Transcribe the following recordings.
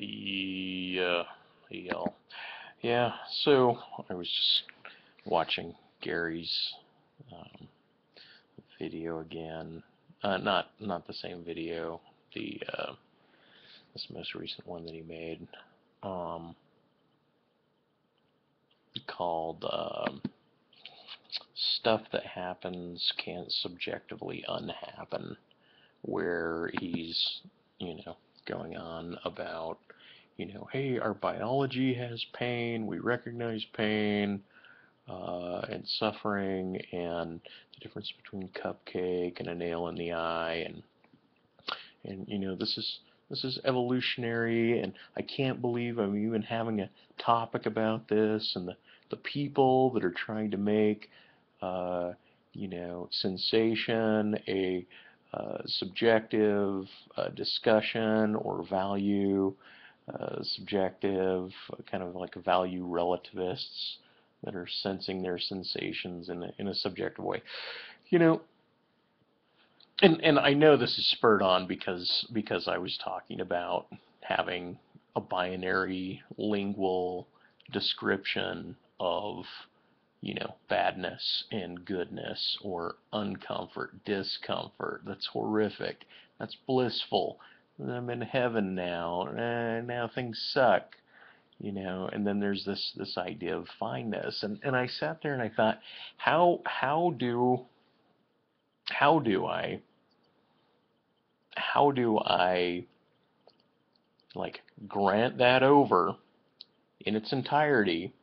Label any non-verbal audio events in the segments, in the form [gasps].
Yeah. Yeah, so I was just watching Gary's um, video again. Uh, not not the same video. The uh, this most recent one that he made. Um, called um, "Stuff That Happens Can't Subjectively Unhappen," where he's you know going on about, you know, hey, our biology has pain, we recognize pain uh, and suffering, and the difference between cupcake and a nail in the eye, and and you know, this is this is evolutionary, and I can't believe I'm even having a topic about this, and the the people that are trying to make, uh, you know, sensation a subjective uh, discussion or value, uh, subjective, kind of like value relativists that are sensing their sensations in a, in a subjective way. You know, and and I know this is spurred on because because I was talking about having a binary lingual description of you know, badness and goodness or uncomfort, discomfort. That's horrific. That's blissful. I'm in heaven now. Eh, now things suck. You know, and then there's this this idea of fineness. And and I sat there and I thought, how how do how do I how do I like grant that over in its entirety,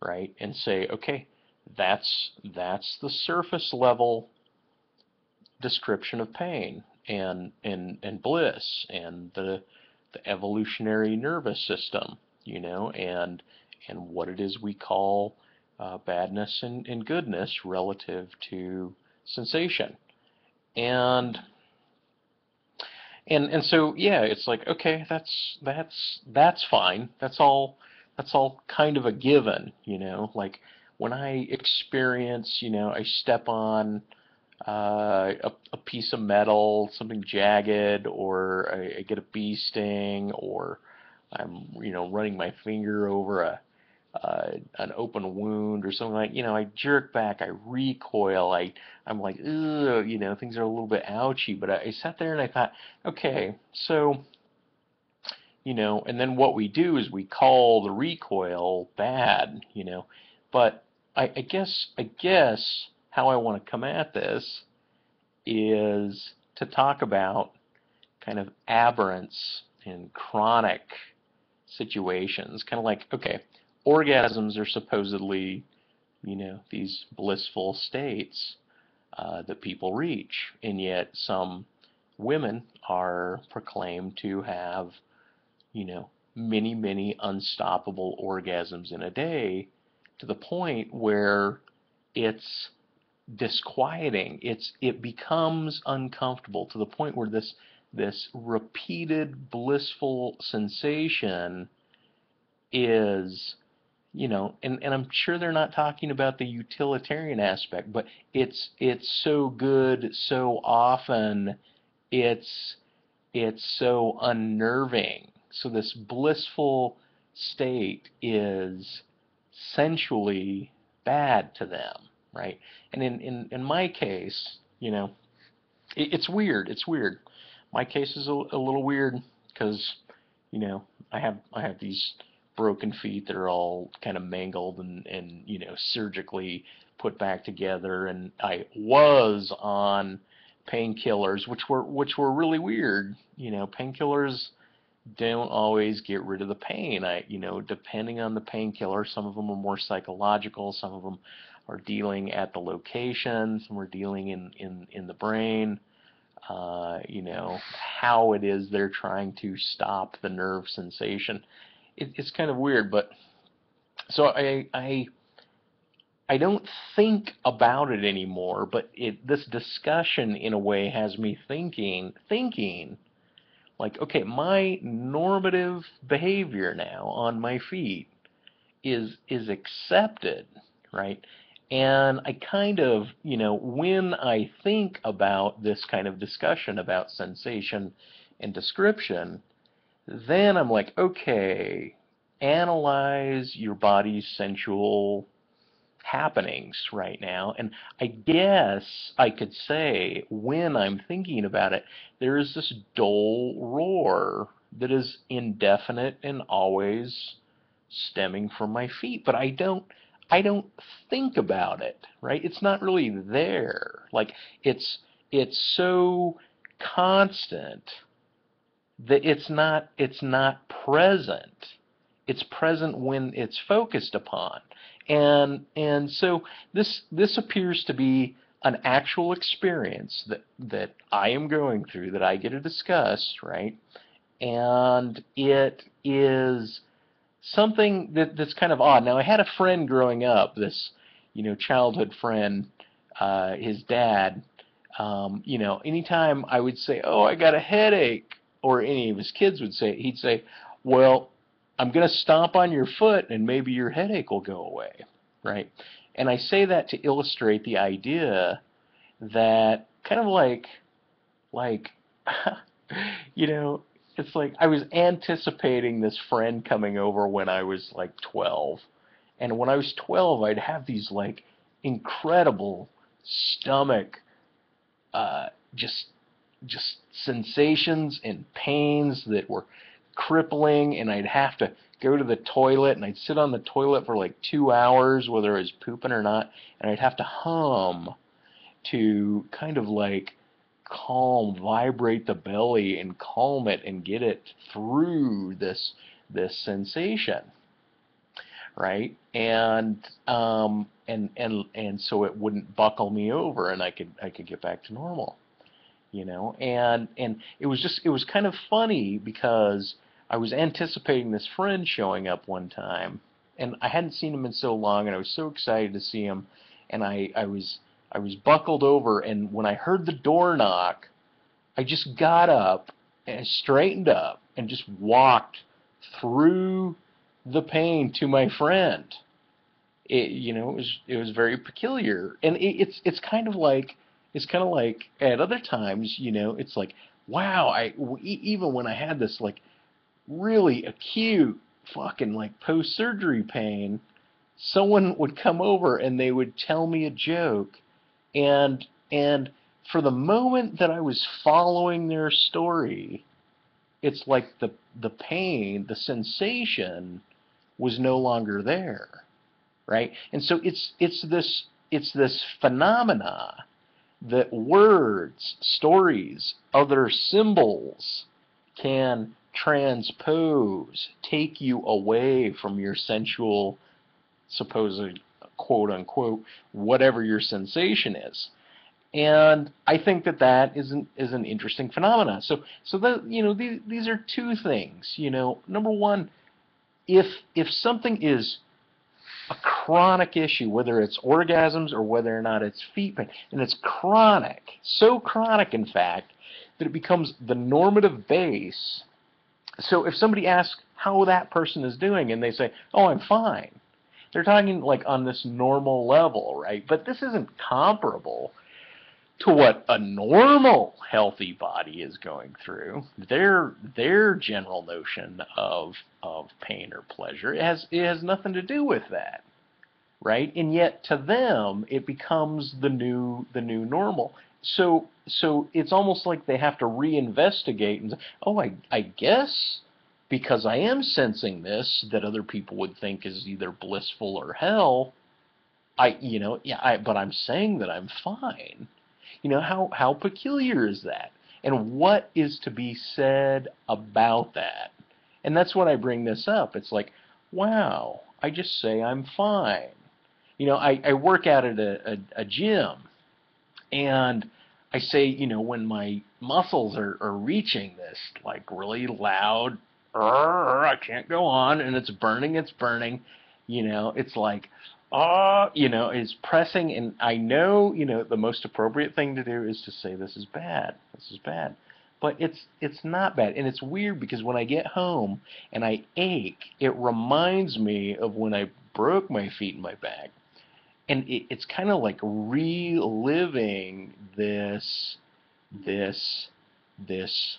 right? And say, okay, that's that's the surface level description of pain and and and bliss and the the evolutionary nervous system, you know, and and what it is we call uh, badness and, and goodness relative to sensation. And and and so yeah, it's like okay, that's that's that's fine. That's all that's all kind of a given, you know, like when I experience, you know, I step on uh, a, a, piece of metal, something jagged, or I, I, get a bee sting, or I'm, you know, running my finger over a uh, an open wound or something like, you know, I jerk back, I recoil, I, I'm like, ugh, you know, things are a little bit ouchy. But I, I sat there and I thought, okay, so, you know, and then what we do is we call the recoil bad, you know, but I, I guess I guess how I want to come at this is to talk about kind of aberrance and chronic situations. Kind of like, okay, orgasms are supposedly, you know, these blissful states uh, that people reach, and yet some women are proclaimed to have, you know, many, many unstoppable orgasms in a day to the point where it's disquieting. It's it becomes uncomfortable to the point where this this repeated blissful sensation is you know and, and I'm sure they're not talking about the utilitarian aspect but it's it's so good so often it's it's so unnerving so this blissful state is sensually bad to them, right? And in, in, in my case, you know, it, it's weird. It's weird. My case is a, a little weird because, you know, I have I have these broken feet that are all kind of mangled and, and you know surgically put back together and I was on painkillers which were which were really weird you know painkillers don't always get rid of the pain. I, you know, depending on the painkiller, some of them are more psychological, some of them are dealing at the location, some are dealing in, in, in the brain. Uh, you know, how it is they're trying to stop the nerve sensation. It, it's kind of weird, but so I, I, I don't think about it anymore, but it, this discussion in a way has me thinking, thinking, like, okay, my normative behavior now on my feet is is accepted, right? And I kind of, you know, when I think about this kind of discussion about sensation and description, then I'm like, okay, analyze your body's sensual happenings right now. And I guess I could say, when I'm thinking about it, there is this dull roar that is indefinite and always stemming from my feet. But I don't. I don't think about it, right? It's not really there. Like it's it's so constant that it's not it's not present. It's present when it's focused upon. And and so this this appears to be an actual experience that that I am going through that I get to discuss, right? And it is something that that's kind of odd. Now I had a friend growing up, this you know childhood friend, uh, his dad. Um, you know, anytime I would say, "Oh, I got a headache," or any of his kids would say, he'd say, "Well, I'm going to stomp on your foot, and maybe your headache will go away." Right? And I say that to illustrate the idea that kind of like, like, [laughs] you know, it's like I was anticipating this friend coming over when I was like 12. And when I was 12, I'd have these like incredible stomach uh, just just sensations and pains that were crippling and I'd have to go to the toilet and I'd sit on the toilet for like two hours whether I was pooping or not and I'd have to hum to kind of like calm, vibrate the belly and calm it and get it through this this sensation, right? And um, and and and so it wouldn't buckle me over, and I could I could get back to normal, you know. And and it was just it was kind of funny because I was anticipating this friend showing up one time, and I hadn't seen him in so long, and I was so excited to see him, and I I was I was buckled over, and when I heard the door knock, I just got up and straightened up and just walked through the pain to my friend. It, you know, it was it was very peculiar, and it, it's it's kind of like it's kind of like at other times, you know, it's like wow, I even when I had this like really acute fucking like post surgery pain, someone would come over and they would tell me a joke and and for the moment that I was following their story, it's like the the pain, the sensation was no longer there, right? And so it's it's this it's this phenomena that words, stories, other symbols can transpose, take you away from your sensual supposed quote unquote whatever your sensation is. And I think that that is an is an interesting phenomenon. So so you know these these are two things. You know, number one, if if something is a chronic issue, whether it's orgasms or whether or not it's feet pain, and it's chronic, so chronic in fact that it becomes the normative base. So if somebody asks how that person is doing and they say, "Oh, I'm fine," They're talking like on this normal level, right? But this isn't comparable to what a normal healthy body is going through. Their their general notion of of pain or pleasure it has it has nothing to do with that. Right? And yet to them it becomes the new the new normal. So so it's almost like they have to reinvestigate and oh I I guess because I am sensing this that other people would think is either blissful or hell. I, you know, yeah, I, but I'm saying that I'm fine. You know, how, how peculiar is that? And what is to be said about that? And that's when I bring this up. It's like, wow, I just say I'm fine. You know, I, I work out at a, a, a gym and I say, you know, when my muscles are, are reaching this like really loud I can't go on, and it's burning, it's burning. You know, it's like, ah, you know, is pressing, and I know, you know, the most appropriate thing to do is to say this is bad, this is bad, but it's it's not bad, and it's weird because when I get home and I ache, it reminds me of when I broke my feet and my back, and it, it's kind of like reliving this, this, this,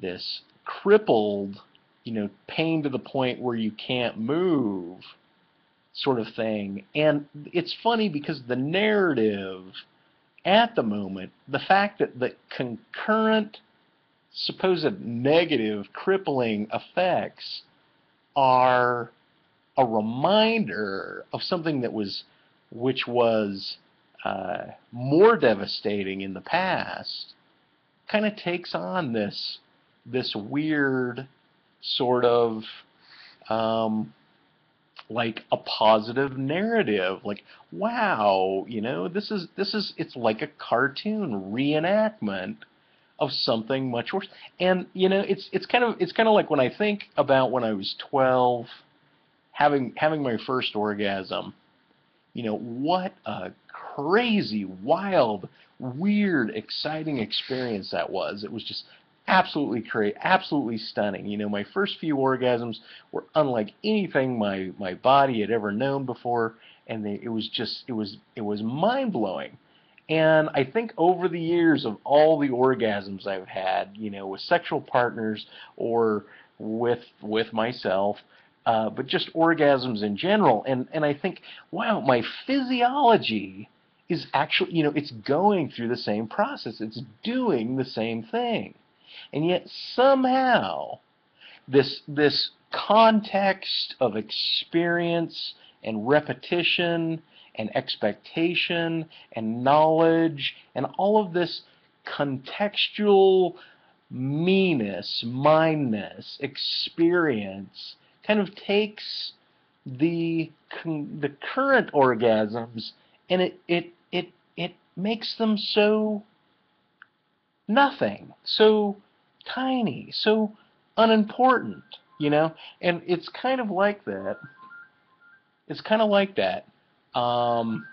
this crippled you know, pain to the point where you can't move sort of thing. And it's funny because the narrative at the moment, the fact that the concurrent supposed negative crippling effects are a reminder of something that was which was uh, more devastating in the past kind of takes on this this weird sort of um, like a positive narrative like wow you know this is this is it's like a cartoon reenactment of something much worse. And you know it's it's kind of it's kind of like when i think about when i was 12 having having my first orgasm you know what a crazy wild weird exciting experience that was. It was just absolutely great, absolutely stunning. You know, my first few orgasms were unlike anything my my body had ever known before, and they, it was just it was it was mind blowing. And I think over the years of all the orgasms I've had, you know, with sexual partners or with with myself, uh, but just orgasms in general, and and I think, wow, my physiology is actually, you know, it's going through the same process. It's doing the same thing. And yet somehow this this context of experience and repetition and expectation and knowledge and all of this contextual meanness, mindness, experience kind of takes the the current orgasms and it it it it makes them so nothing, so tiny, so unimportant, you know? And it's kind of like that. It's kind of like that. Um,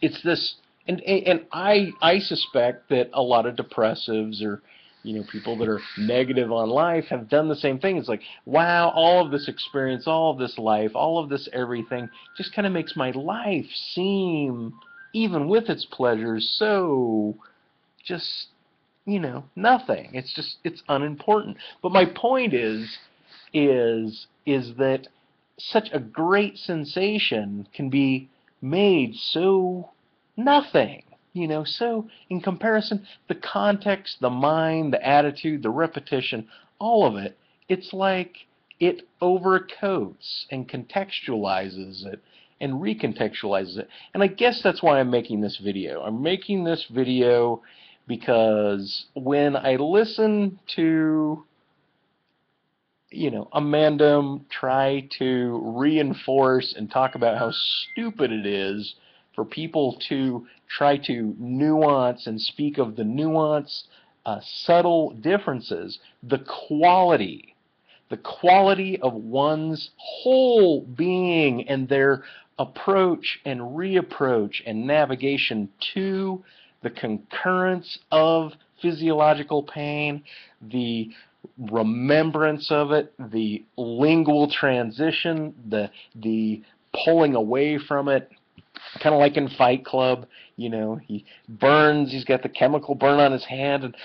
it's this, and, and I, I suspect that a lot of depressives or, you know, people that are negative on life have done the same thing. It's like, wow, all of this experience, all of this life, all of this everything just kind of makes my life seem, even with its pleasures, so just you know, nothing. It's just it's unimportant. But my point is is is that such a great sensation can be made so nothing. You know, so in comparison, the context, the mind, the attitude, the repetition, all of it, it's like it overcoats and contextualizes it and recontextualizes it. And I guess that's why I'm making this video. I'm making this video because when I listen to you know inmendham try to reinforce and talk about how stupid it is for people to try to nuance and speak of the nuance, uh, subtle differences, the quality, the quality of one's whole being and their approach and reapproach and navigation to the concurrence of physiological pain, the remembrance of it, the lingual transition, the the pulling away from it, kind of like in Fight Club, you know, he burns, he's got the chemical burn on his hand, and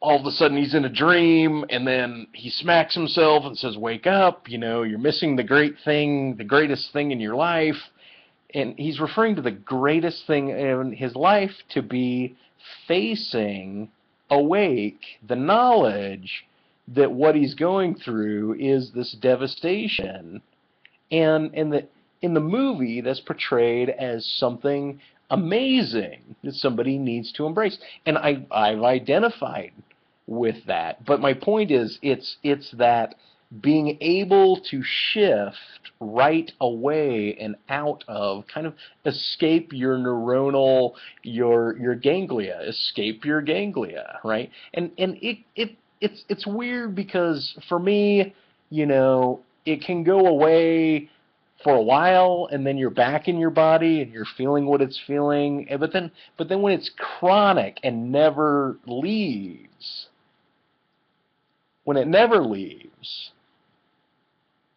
all of a sudden he's in a dream, and then he smacks himself and says, "Wake up! You know, you're missing the great thing, the greatest thing in your life." And he's referring to the greatest thing in his life to be facing awake the knowledge that what he's going through is this devastation. And and that in the movie that's portrayed as something amazing that somebody needs to embrace. And I I've identified with that. But my point is it's it's that being able to shift right away and out of kind of escape your neuronal your your ganglia escape your ganglia right? And and it it it's it's weird because for me you know it can go away for a while and then you're back in your body and you're feeling what it's feeling. But then but then when it's chronic and never leaves when it never leaves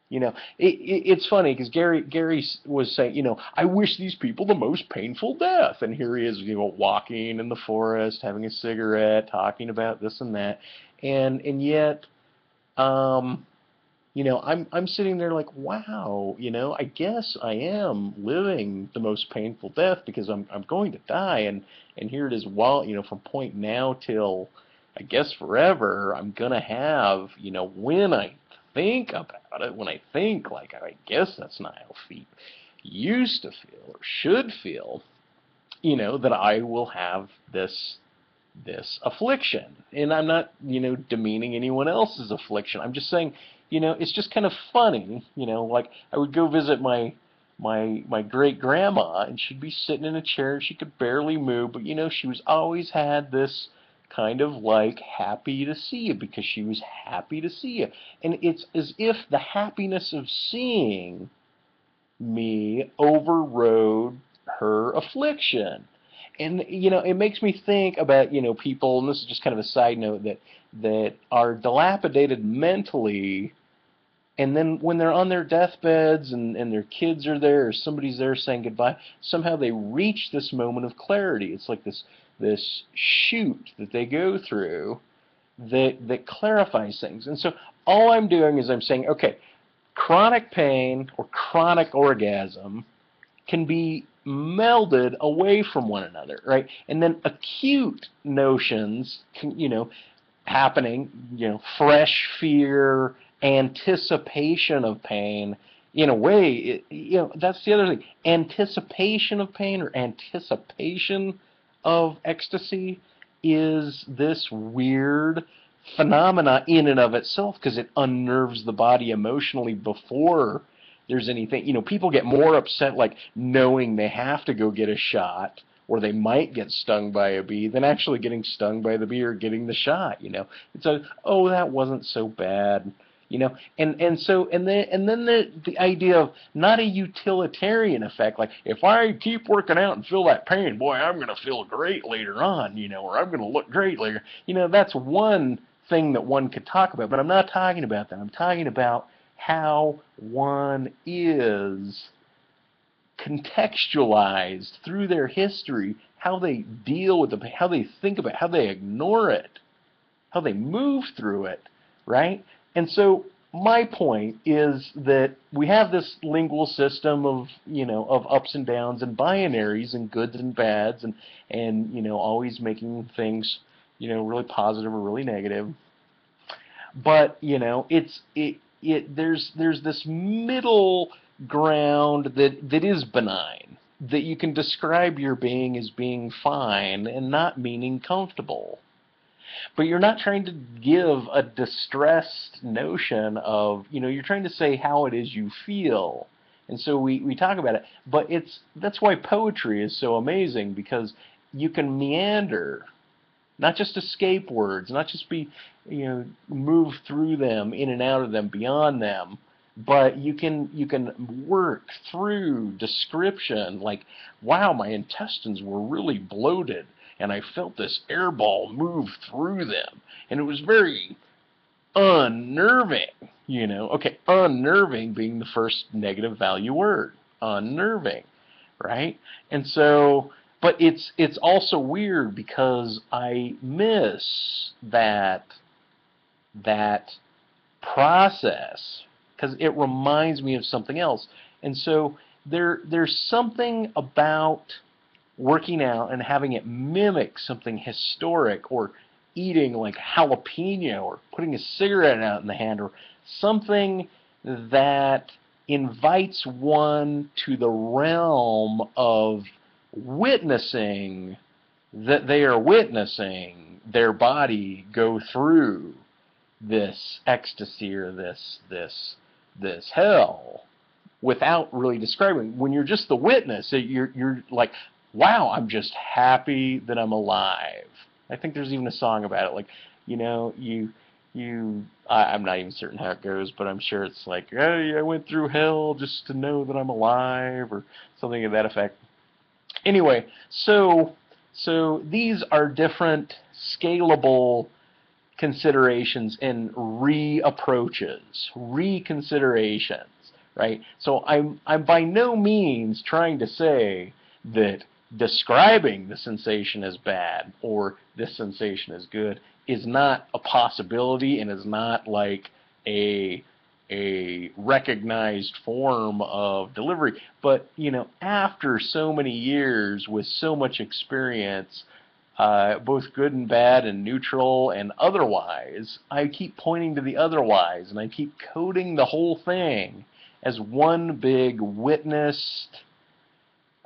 you know, it, it, it's funny because Gary Gary was saying, you know, I wish these people the most painful death, and here he is, you know, walking in the forest, having a cigarette, talking about this and that, and and yet, um, you know, I'm I'm sitting there like, wow, you know, I guess I am living the most painful death because I'm I'm going to die, and and here it is. While you know, from point now till I guess forever, I'm gonna have, you know, when I think about it, when I think like I guess that's not how feet used to feel or should feel, you know, that I will have this this affliction. And I'm not, you know, demeaning anyone else's affliction. I'm just saying you know, it's just kind of funny, you know, like I would go visit my my my great grandma and she'd be sitting in a chair and she could barely move, but you know, she was always had this kind of like happy to see you because she was happy to see you. And it's as if the happiness of seeing me overrode her affliction and you know it makes me think about you know people and this is just kind of a side note that that are dilapidated mentally and then when they're on their deathbeds and, and their kids are there or somebody's there saying goodbye somehow they reach this moment of clarity it's like this this chute that they go through that that clarifies things and so all i'm doing is i'm saying okay chronic pain or chronic orgasm can be melded away from one another, right? And then acute notions, can, you know, happening, you know, fresh fear, anticipation of pain. In a way, it, you know, that's the other thing. Anticipation of pain or anticipation of ecstasy is this weird phenomena in and of itself because it unnerves the body emotionally before there's anything. You know, people get more upset like knowing they have to go get a shot or they might get stung by a bee than actually getting stung by the bee or getting the shot. You know, it's a oh that wasn't so bad. You know, and and so and then and then the the idea of not a utilitarian effect, like if I keep working out and feel that pain, boy, I'm gonna feel great later on, you know, or I'm gonna look great later. You know, that's one thing that one could talk about, but I'm not talking about that. I'm talking about how one is contextualized through their history, how they deal with the how they think about it, how they ignore it, how they move through it, right? And so my point is that we have this lingual system of you know of ups and downs and binaries and goods and bads and and you know always making things you know really positive or really negative. But you know it's it it there's there's this middle ground that that is benign that you can describe your being as being fine and not meaning comfortable but you're not trying to give a distressed notion of you know you're trying to say how it is you feel. And so we, we talk about it. But it's that's why poetry is so amazing because you can meander not just escape words, not just be, you know, move through them, in and out of them, beyond them, but you can you can work through description like, wow, my intestines were really bloated, and I felt this air ball move through them, and it was very unnerving, you know. Okay, unnerving being the first negative value word, unnerving, right? And so but it's it's also weird because I miss that that process because it reminds me of something else. And so there there's something about working out and having it mimic something historic or eating like jalapeno or putting a cigarette out in the hand or something that invites one to the realm of witnessing that they are witnessing their body go through this ecstasy or this this this hell without really describing. When you're just the witness you're you're like wow i'm just happy that i'm alive i think there's even a song about it like you know you you I, i'm not even certain how it goes but i'm sure it's like hey i went through hell just to know that i'm alive or something of that effect anyway, so so these are different scalable considerations and reapproaches, reconsiderations, right? So I'm I'm by no means trying to say that describing the sensation as bad or this sensation as good is not a possibility and is not like a a recognized form of delivery. But you know, after so many years with so much experience, uh, both good and bad and neutral and otherwise, I keep pointing to the otherwise, and I keep coding the whole thing as one big witnessed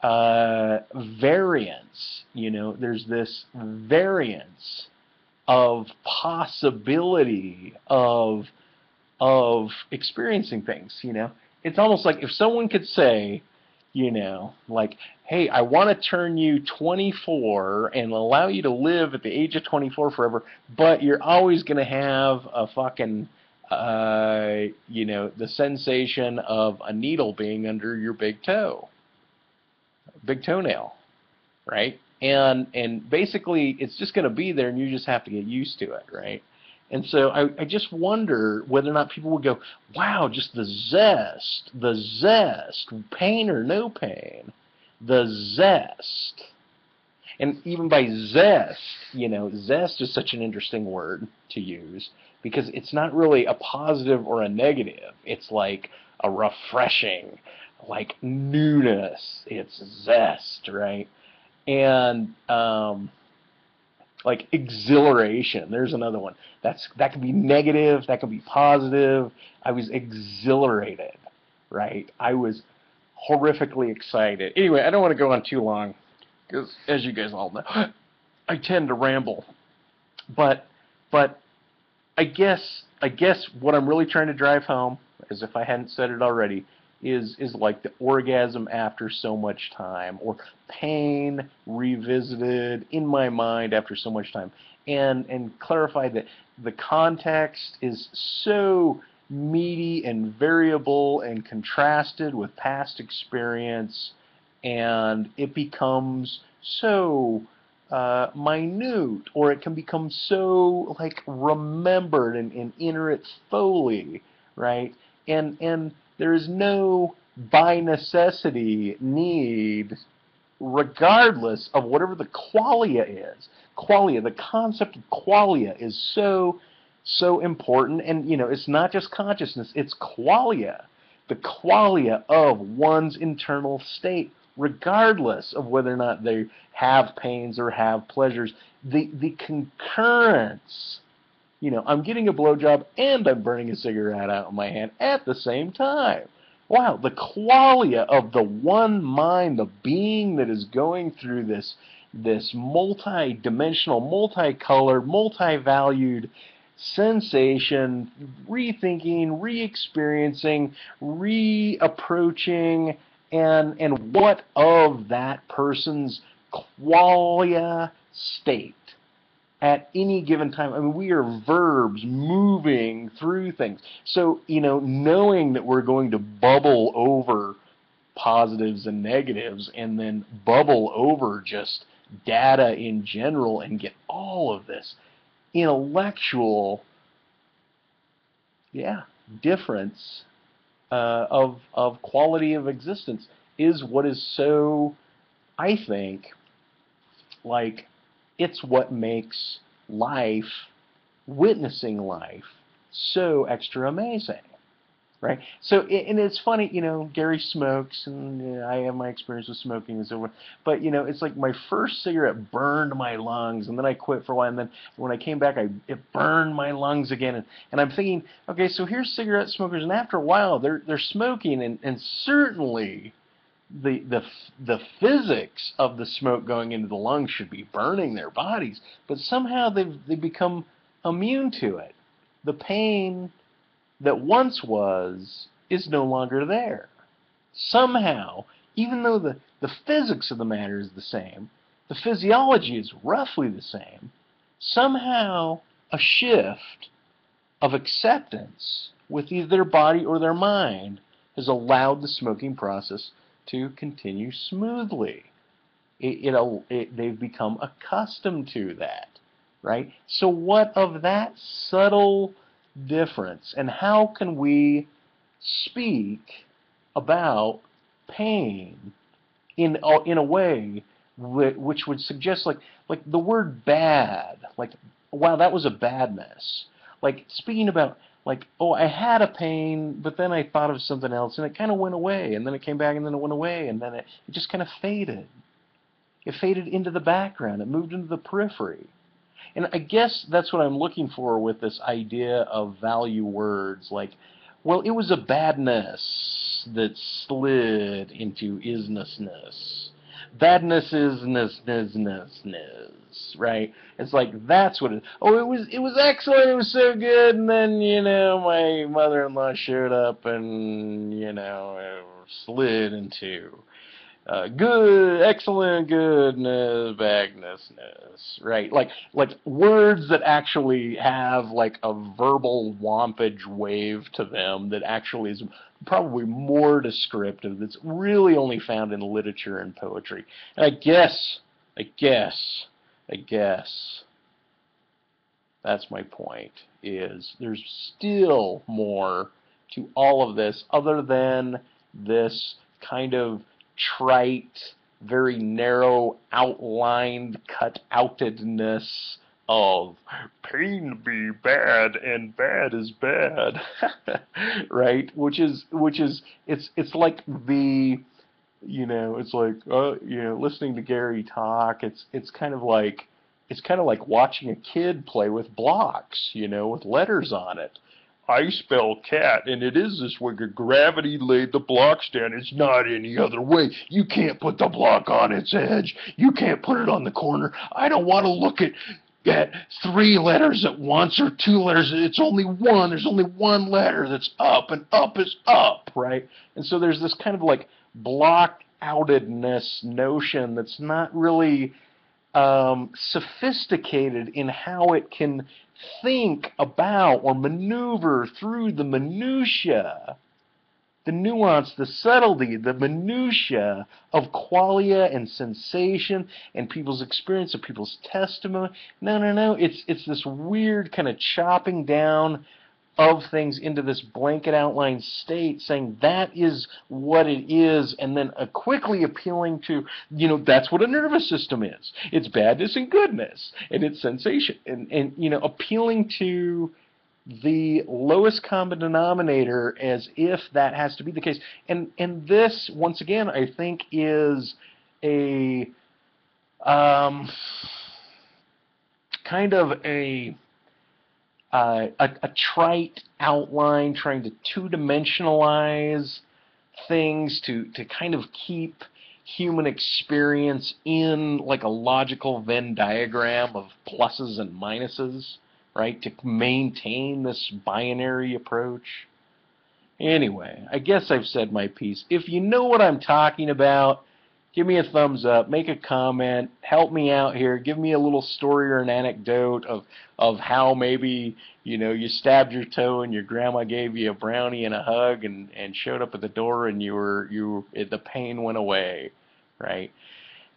uh, variance. You know, there's this variance of possibility of of experiencing things. You know, it's almost like if someone could say, you know, like, hey, I want to turn you 24 and allow you to live at the age of 24 forever, but you're always going to have a fucking, uh, you know, the sensation of a needle being under your big toe, big toenail, right? And and basically, it's just going to be there, and you just have to get used to it, right? And so I, I just wonder whether or not people would go, wow, just the zest, the zest, pain or no pain, the zest. And even by zest, you know, zest is such an interesting word to use because it's not really a positive or a negative. It's like a refreshing, like newness. It's zest, right? And um, like exhilaration. There's another one. That's that can be negative, that can be positive. I was exhilarated, right? I was horrifically excited. Anyway, I don't want to go on too long because as you guys all know, [gasps] I tend to ramble. But but I guess I guess what I'm really trying to drive home, as if I hadn't said it already, is is like the orgasm after so much time or pain revisited in my mind after so much time. And and clarify that the context is so meaty and variable and contrasted with past experience and it becomes so uh, minute or it can become so like remembered and, and enter its foley right and and there is no by necessity need regardless of whatever the qualia is. Qualia, the concept of qualia is so, so important. And, you know, it's not just consciousness, it's qualia. The qualia of one's internal state, regardless of whether or not they have pains or have pleasures. The, the concurrence you know, I'm getting a blowjob and I'm burning a cigarette out of my hand at the same time. Wow, the qualia of the one mind, the being that is going through this this multi-dimensional, multicolored, multi-valued sensation, rethinking, re-experiencing, re-approaching, and and what of that person's qualia state at any given time. I mean, we are verbs moving through things. So, you know, knowing that we're going to bubble over positives and negatives and then bubble over just data in general and get all of this intellectual, yeah, difference uh, of, of quality of existence is what is so, I think, like it's what makes life, witnessing life, so extra amazing. Right? So, and it's funny, you know, Gary smokes, and I have my experience with smoking and so forth. But, you know, it's like my first cigarette burned my lungs, and then I quit for a while, and then when I came back, I it burned my lungs again. And, and I'm thinking, okay, so here's cigarette smokers, and after a while, they're they're smoking, and, and certainly the the the physics of the smoke going into the lungs should be burning their bodies, but somehow they've they become immune to it. The pain that once was is no longer there. Somehow, even though the, the physics of the matter is the same, the physiology is roughly the same, somehow a shift of acceptance with either their body or their mind has allowed the smoking process to continue smoothly. It, it, it, they've become accustomed to that, right? So what of that subtle difference, and how can we speak about pain in uh, in a way which would suggest like like the word bad, like wow that was a badness. Like speaking about like, oh, I had a pain, but then I thought of something else, and it kind of went away, and then it came back, and then it went away, and then it, it just kind of faded. It faded into the background. It moved into the periphery. And I guess that's what I'm looking for with this idea of value words. Like, well, it was a badness that slid into isnessness. Badness is ness ness ness ness, right? It's like that's what it. Oh, it was it was excellent. It was so good, and then you know my mother-in-law showed up, and you know slid into uh, good, excellent, goodness, bagnousness, right? Like like words that actually have like a verbal wampage wave to them that actually is probably more descriptive. That's really only found in literature and poetry. And I guess, I guess, I guess. That's my point. Is there's still more to all of this other than this kind of trite, very narrow, outlined, cut outedness of pain be bad and bad is bad [laughs] right which is which is it's it's like the you know it's like uh you know listening to Gary talk it's it's kind of like it's kind of like watching a kid play with blocks you know with letters on it I spell cat, and it is this way. Gravity laid the blocks down. It's not any other way. You can't put the block on its edge. You can't put it on the corner. I don't want to look at at three letters at once or two letters. It's only one. There's only one letter that's up, and up is up, right? And so there's this kind of like block outedness notion that's not really um, sophisticated in how it can think about or maneuver through the minutia, the nuance, the subtlety, the minutia of qualia and sensation and people's experience of people's testimony. No, no, no. It's it's this weird kind of chopping down of things into this blanket outline state, saying that is what it is, and then quickly appealing to, you know, that's what a nervous system is. It's badness and goodness, and it's sensation, and, and you know, appealing to the lowest common denominator as if that has to be the case. And and this, once again, I think is a um, kind of a uh, a, a trite outline, trying to two-dimensionalize things to, to kind of keep human experience in like a logical Venn diagram of pluses and minuses, right? To maintain this binary approach. Anyway, I guess I've said my piece. If you know what I'm talking about, give me a thumbs up, make a comment, help me out here, give me a little story or an anecdote of of how maybe you know you stabbed your toe and your grandma gave you a brownie and a hug and and showed up at the door and you were you the pain went away, right?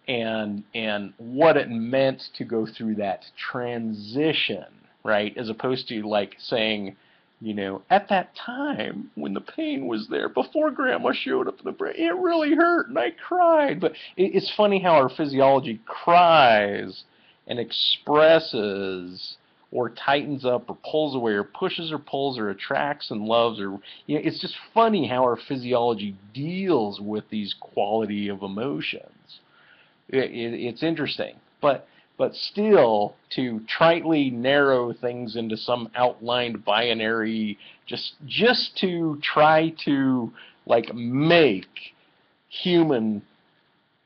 And and what it meant to go through that transition, right? As opposed to like saying you know, at that time when the pain was there, before grandma showed up in the brain, it really hurt and I cried. But it's funny how our physiology cries and expresses or tightens up or pulls away or pushes or pulls or attracts and loves or you know, it's just funny how our physiology deals with these quality of emotions. It, it, it's interesting. But but still to tritely narrow things into some outlined binary just just to try to like make human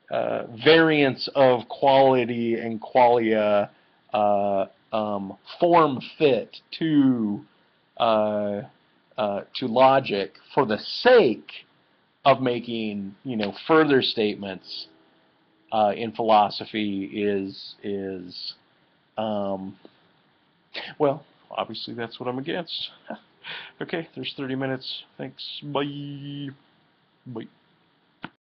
uh, variants of quality and qualia uh, um, form fit to uh, uh to logic for the sake of making you know further statements uh, in philosophy is is um, well, obviously that's what I'm against. [laughs] okay, there's 30 minutes. Thanks. Bye. Bye.